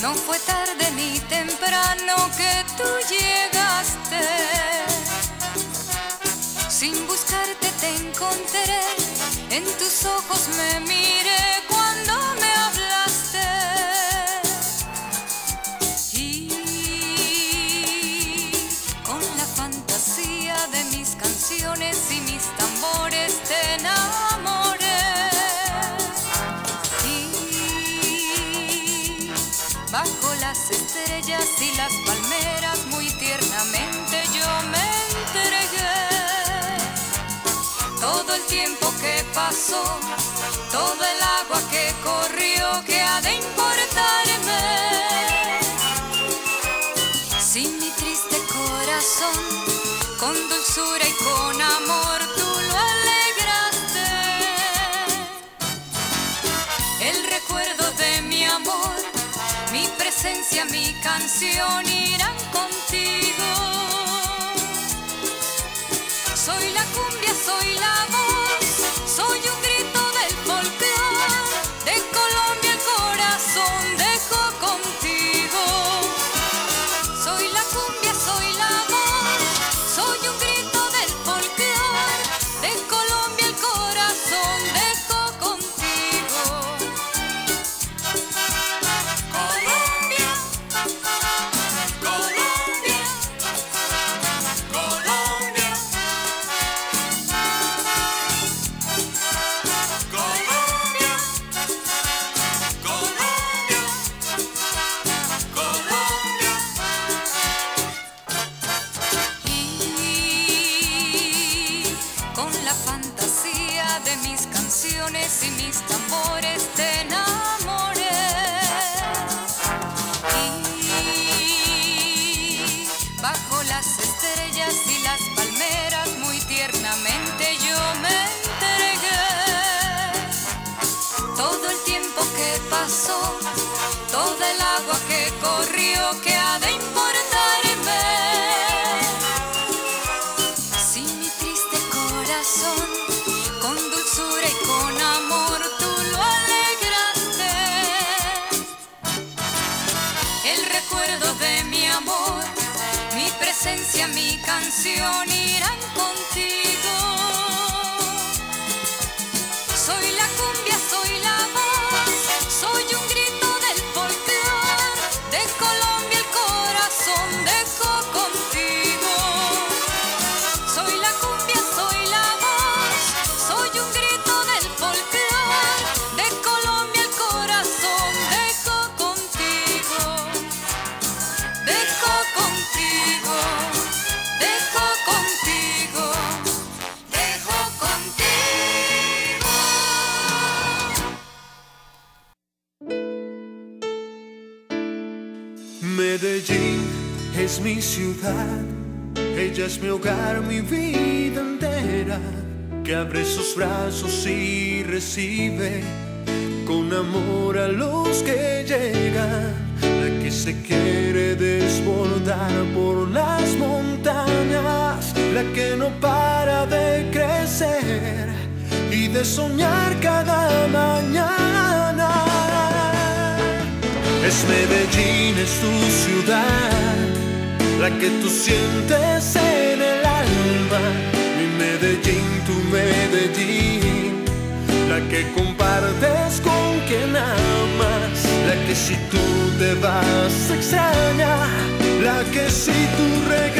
no fue tarde ni temprano que tú llegaste. Sin buscarte te encontré, en tus ojos me miré y las palmeras muy tiernamente yo me entregué. Todo el tiempo que pasó, todo el agua que corrió, que ha de importarme. Sin mi triste corazón, con dulzura y con amor mi presencia, mi canción irán contigo. Soy la cumbia, soy la voz, El recuerdo de mi amor, mi presencia, mi canción irán contigo. Mi ciudad, ella es mi hogar, mi vida entera, que abre sus brazos y recibe con amor a los que llegan, la que se quiere desbordar por las montañas, la que no para de crecer y de soñar cada mañana. Es Medellín, es tu ciudad, la que tú sientes en el alma. Mi Medellín, tu Medellín, la que compartes con quien amas, la que si tú te vas extraña, la que si tú regresas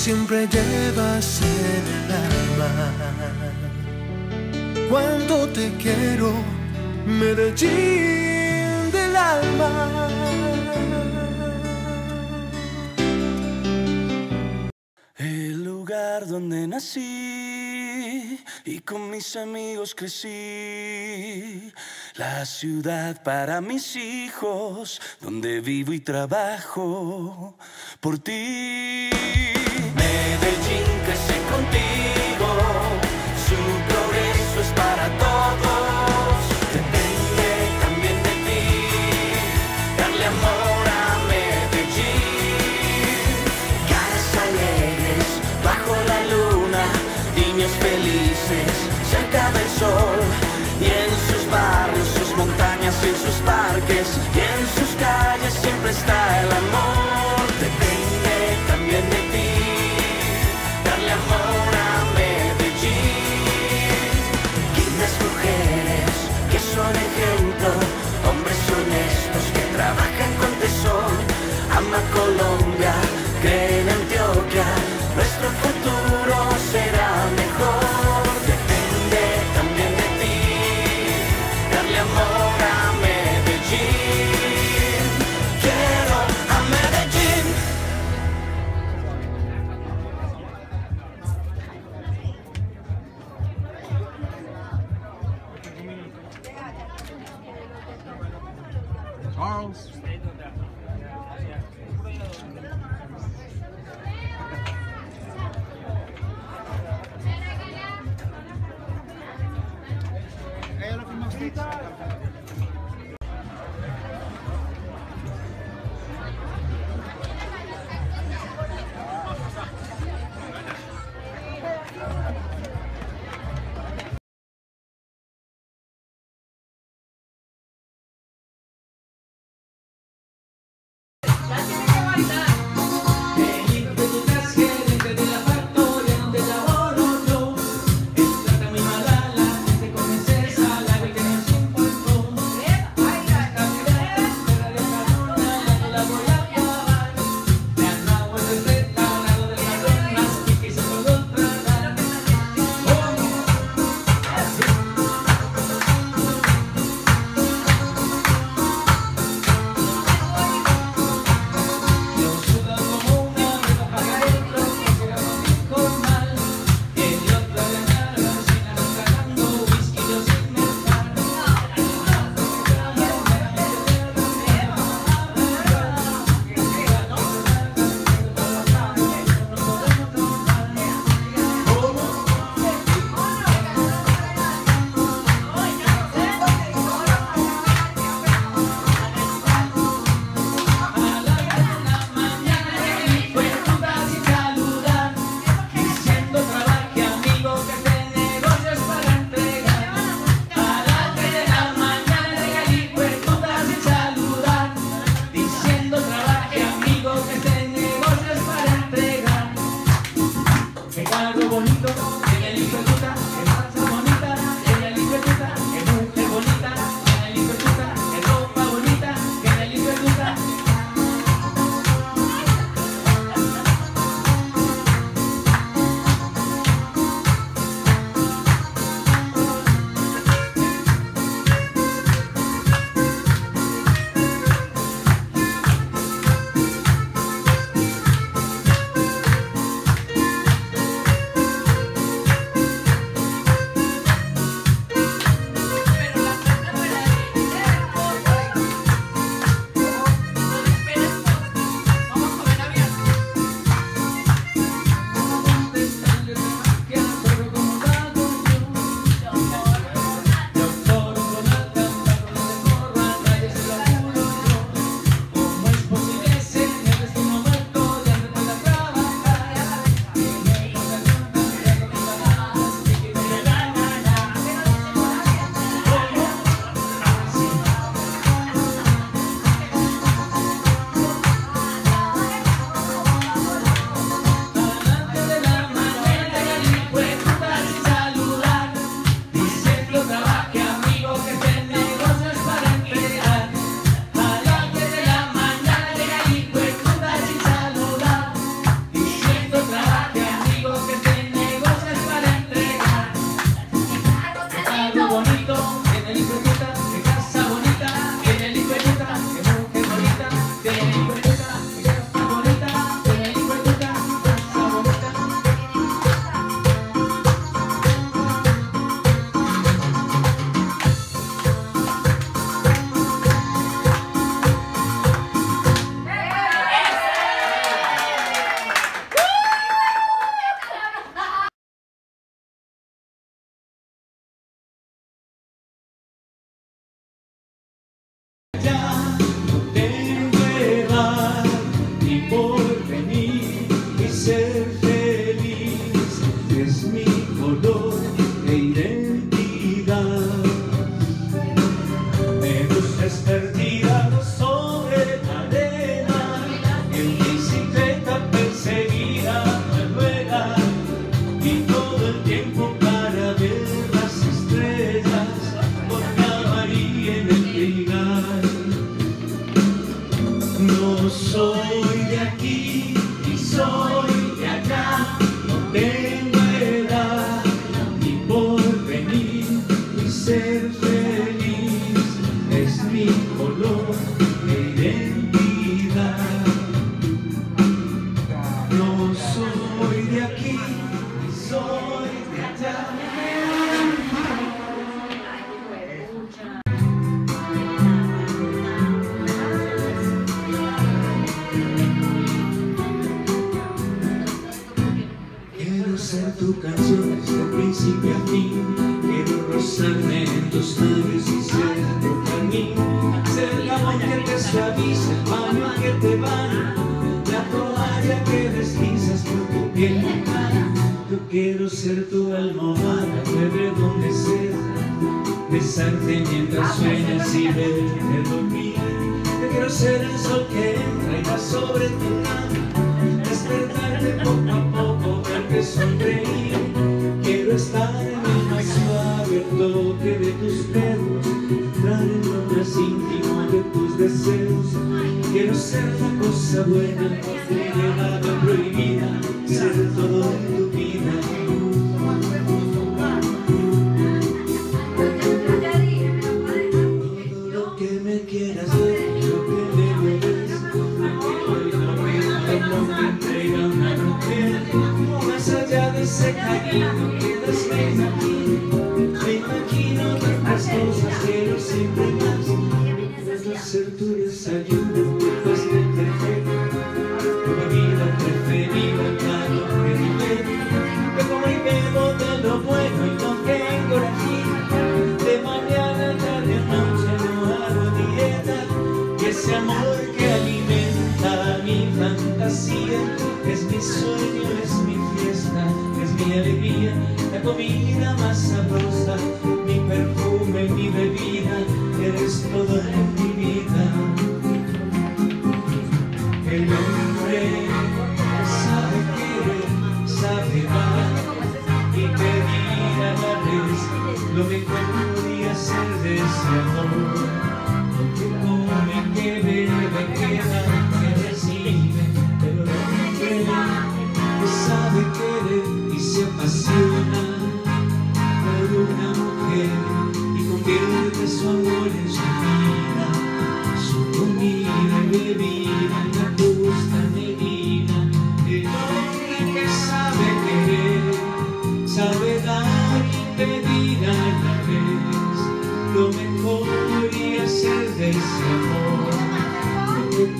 siempre llevas en el alma. Cuánto te quiero, Medellín del alma. El lugar donde nací y con mis amigos crecí. La ciudad para mis hijos, donde vivo y trabajo por ti. Contigo, su progreso es para todos. Depende también de ti, darle amor a Medellín. Caras alegres, bajo la luna, niños felices, cerca del sol. Y en sus barrios, sus montañas, y en sus parques, y en sus calles siempre está el amor. Quiero ser la cosa buena que nada mi sueño, es mi fiesta, es mi alegría, la comida más sabrosa, mi perfume, mi bebida.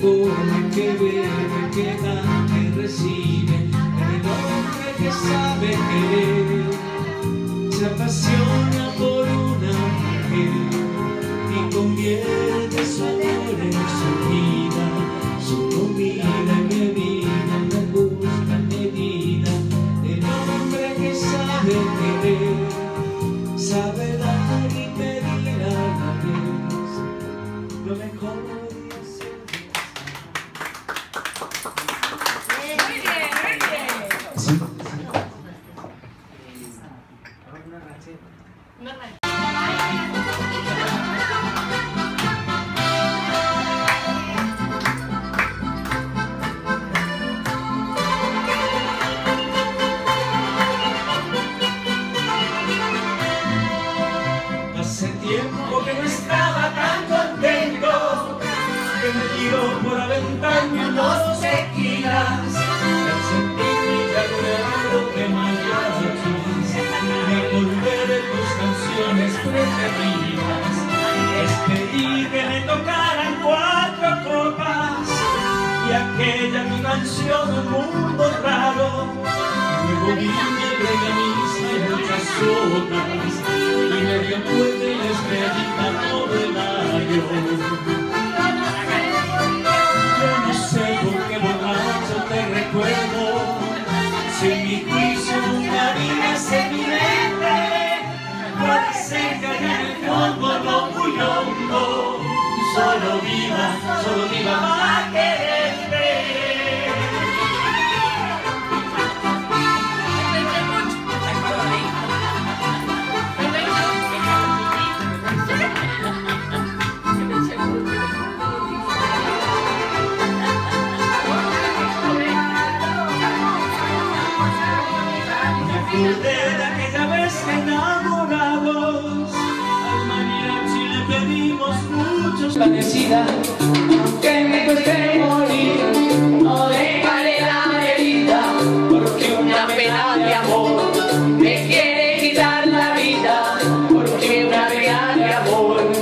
come que bebe, que da, que recibe, en el hombre que sabe querer. amor. Muchos parecida, aunque me cueste morir, no dejaré la herida, porque una pena de amor me quiere quitar la vida, porque una pena de amor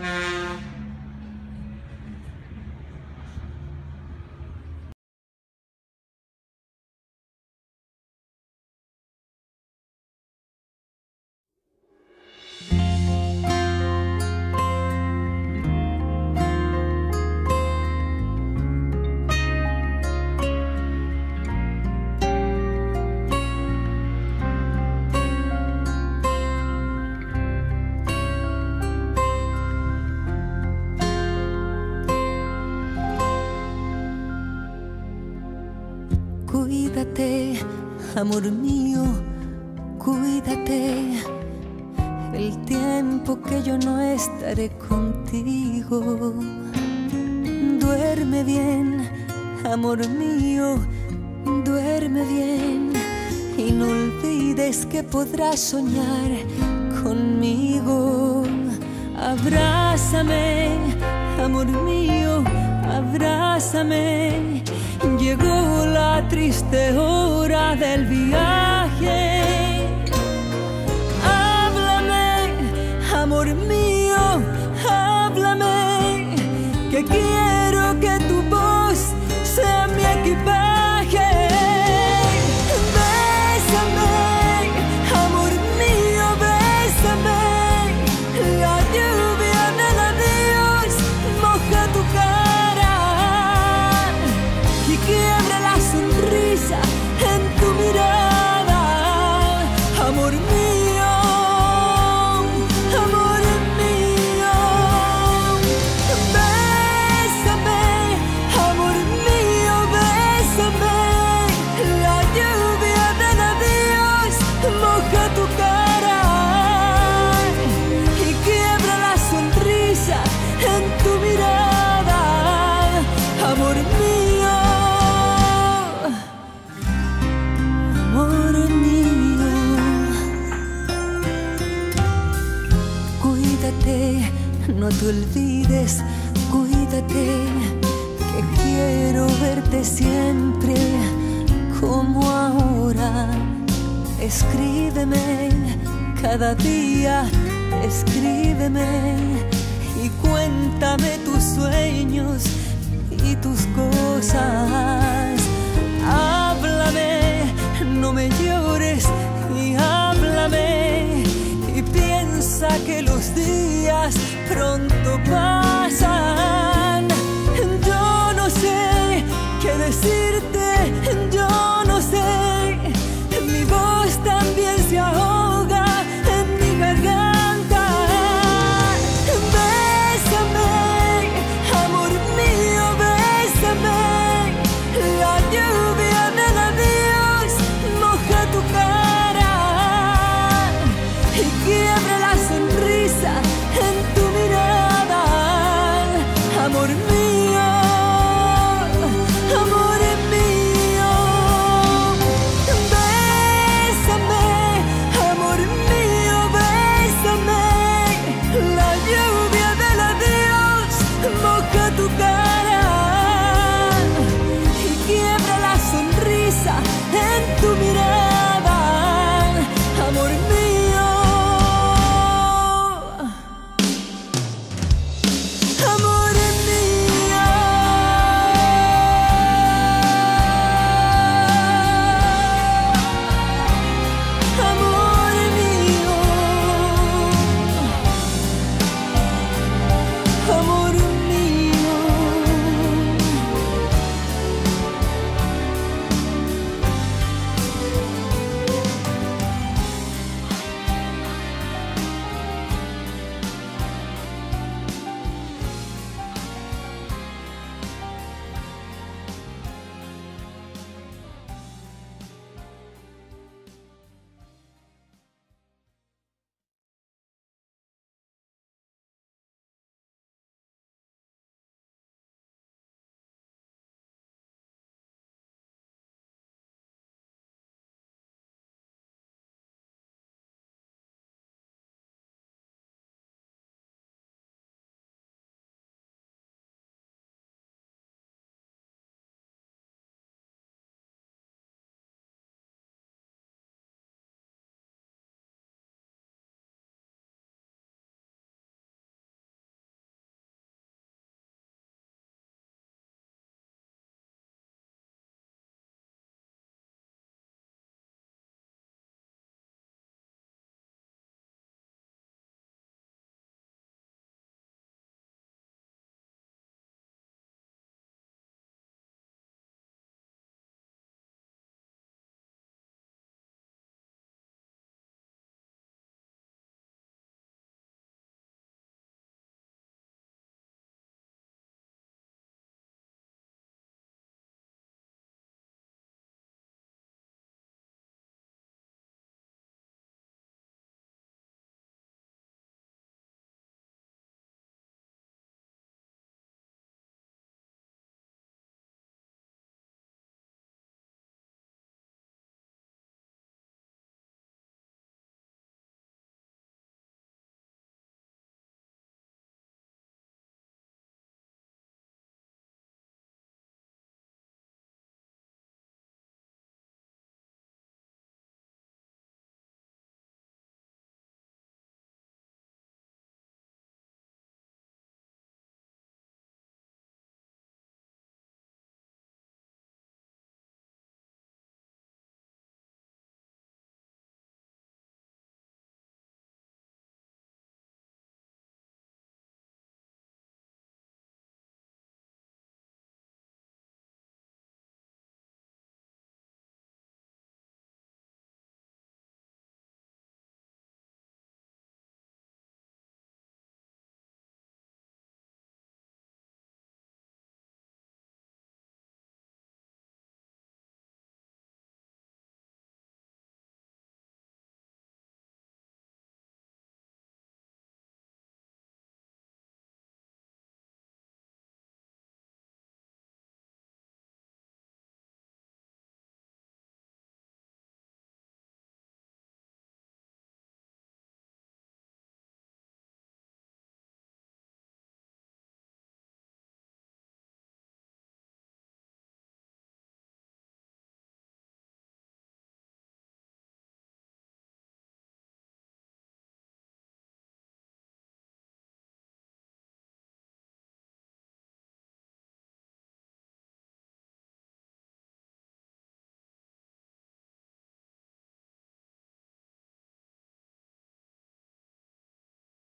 Yeah. Amor mío, cuídate. El tiempo que yo no estaré contigo. Duerme bien, amor mío, duerme bien. Y no olvides que podrás soñar conmigo. Abrázame, amor mío, abrázame. Llegó la triste hora del viaje. te olvides, cuídate, que quiero verte siempre como ahora. Escríbeme cada día, escríbeme y cuéntame tus sueños y tus cosas. Háblame, no me llores que los días pronto van.